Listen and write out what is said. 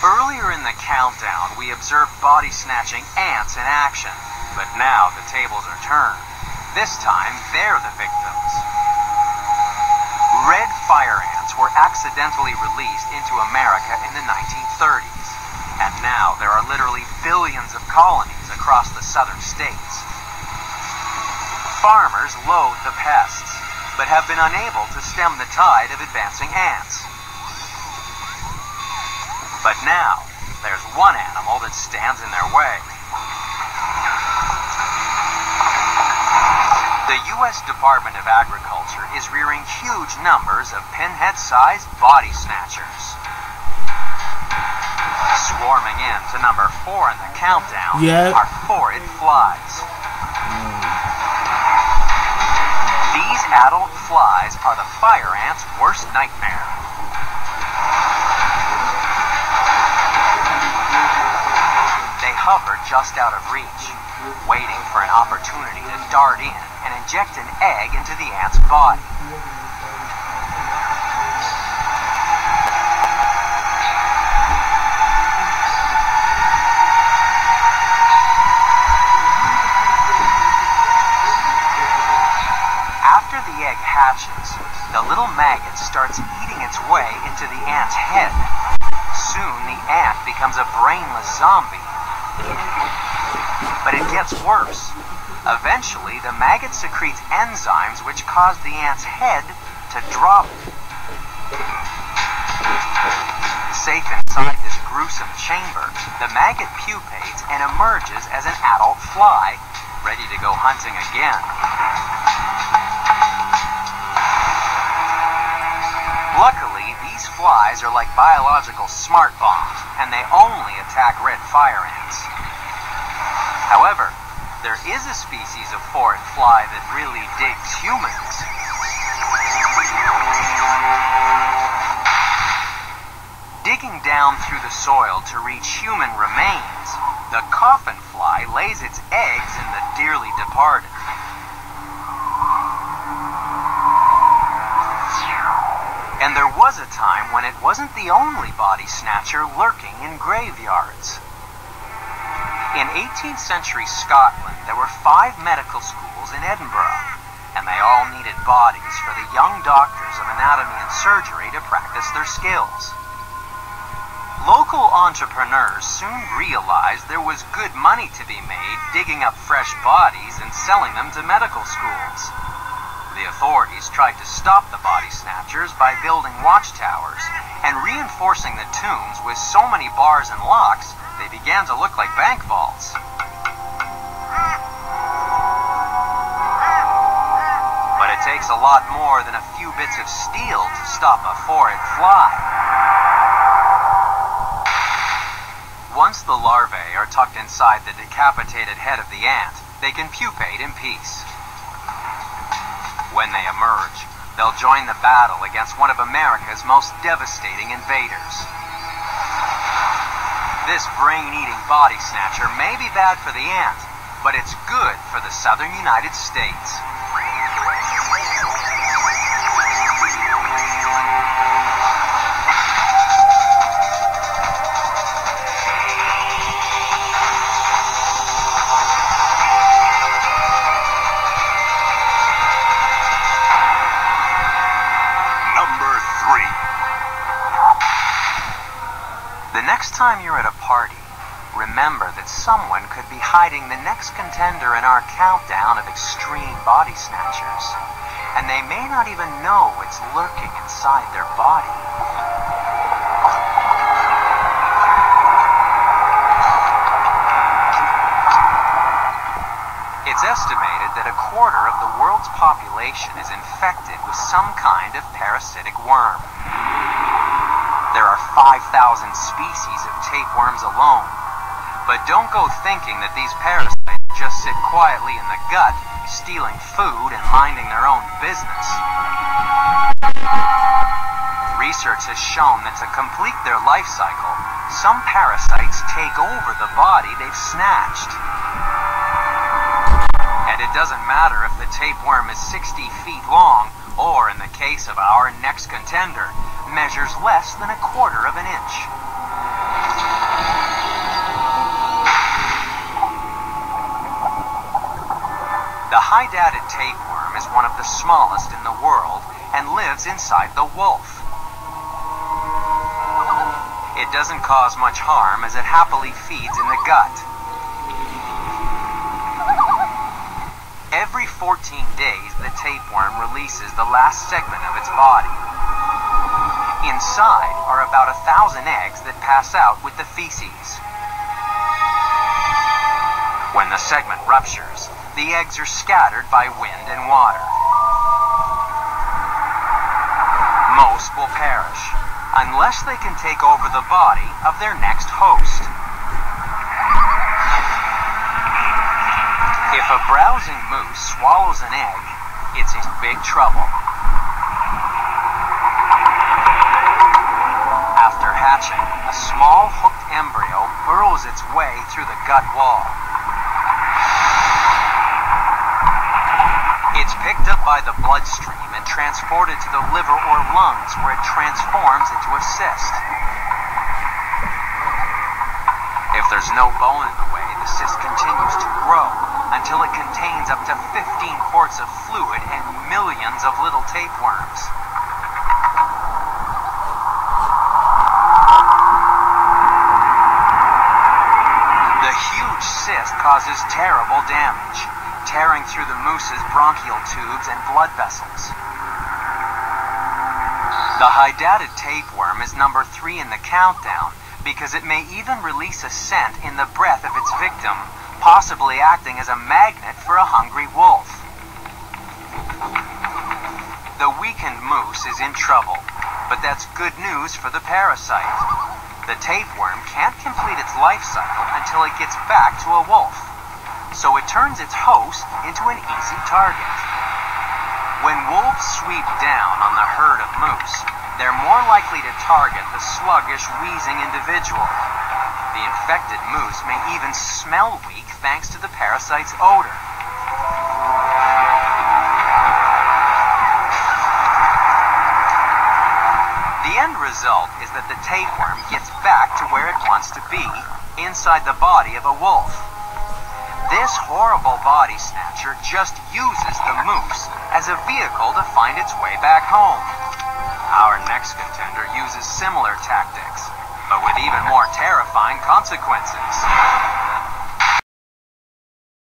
Earlier in the countdown, we observed body snatching ants in action, but now the tables are turned. This time, they're the victims. Red fire ants were accidentally released into America in the 1930s, and now there are literally billions of colonies across the southern states. Farmers loathe the pests, but have been unable to stem the tide of advancing ants. But now, there's one animal that stands in their way. The U.S. Department of Agriculture is rearing huge numbers of pinhead-sized body snatchers. Swarming in to number four in the countdown Yeah. are phorid flies. These adult flies are the fire ant's worst nightmare. Just out of reach, waiting for an opportunity to dart in and inject an egg into the ant's body. After the egg hatches, the little maggot starts eating its way into the ant's head. Soon the ant becomes a brainless zombie. But it gets worse. Eventually, the maggot secretes enzymes which cause the ant's head to drop. Safe inside this gruesome chamber, the maggot pupates and emerges as an adult fly, ready to go hunting again. Luckily, these flies are like biological smart bombs, and they only attack fire ants. However, there is a species of phorid fly that really digs humans. Digging down through the soil to reach human remains, the coffin fly lays its eggs in the dearly departed. And there was a time when it wasn't the only body snatcher lurking in graveyards. In 18th century Scotland, there were five medical schools in Edinburgh, and they all needed bodies for the young doctors of anatomy and surgery to practice their skills. Local entrepreneurs soon realized there was good money to be made digging up fresh bodies and selling them to medical schools. The authorities tried to stop the body snatchers by building watchtowers and reinforcing the tombs with so many bars and locks they began to look like bank vaults. But it takes a lot more than a few bits of steel to stop a phorid fly. Once the larvae are tucked inside the decapitated head of the ant, they can pupate in peace. When they emerge, they'll join the battle against one of America's most devastating invaders. This brain-eating body snatcher may be bad for the ant, but it's good for the southern United States. Number three. The next time you're at a party, remember that someone could be hiding the next contender in our countdown of extreme body snatchers. And they may not even know it's lurking inside their body. It's estimated that a quarter of the world's population is infected with some kind of parasitic worm. There are 5,000 species of tapeworms alone. But don't go thinking that these parasites just sit quietly in the gut, stealing food and minding their own business. Research has shown that to complete their life cycle, some parasites take over the body they've snatched. And it doesn't matter if the tapeworm is 60 feet long, or in the case of our next contender, measures less than a quarter of an inch. The hydatid tapeworm is one of the smallest in the world and lives inside the wolf. It doesn't cause much harm as it happily feeds in the gut. Every 14 days, the tapeworm releases the last segment of its body. Inside are about a thousand eggs that pass out with the feces. When the segment ruptures, the eggs are scattered by wind and water. Most will perish, unless they can take over the body of their next host. If a browsing moose swallows an egg, it's in big trouble. After hatching, a small hooked embryo burrows its way through the gut wall. It's picked up by the bloodstream and transported to the liver or lungs where it transforms into a cyst. If there's no bone in the way, the cyst continues to grow until it contains up to 15 quarts of fluid and millions of little tapeworms. Huge cyst causes terrible damage, tearing through the moose's bronchial tubes and blood vessels. The hydatid tapeworm is number three in the countdown because it may even release a scent in the breath of its victim, possibly acting as a magnet for a hungry wolf. The weakened moose is in trouble, but that's good news for the parasite. The tapeworm can't complete its life cycle until it gets back to a wolf, so it turns its host into an easy target. When wolves sweep down on the herd of moose, they're more likely to target the sluggish, wheezing individual. The infected moose may even smell weak thanks to the parasite's odor. Result is that the tapeworm gets back to where it wants to be, inside the body of a wolf. This horrible body snatcher just uses the moose as a vehicle to find its way back home. Our next contender uses similar tactics, but with even more terrifying consequences.